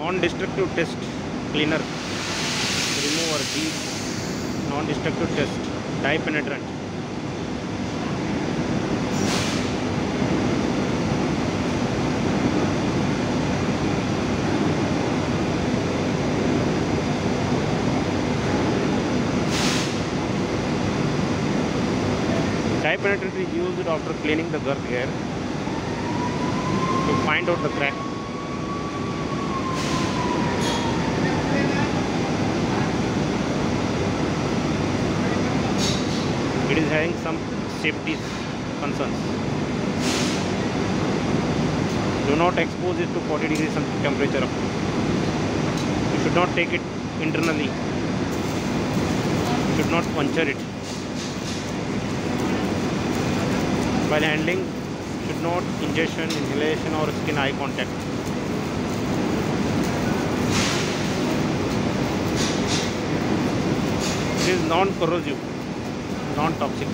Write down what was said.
non-destructive test cleaner. Remover deep non-destructive test. Dye penetrant. Dye penetrant is used after cleaning the girth gear to find out the crack it is having some safety concerns. Do not expose it to 40 degrees temperature. You should not take it internally. You should not puncture it. While handling, should not ingestion, inhalation or skin eye contact. It is non toxic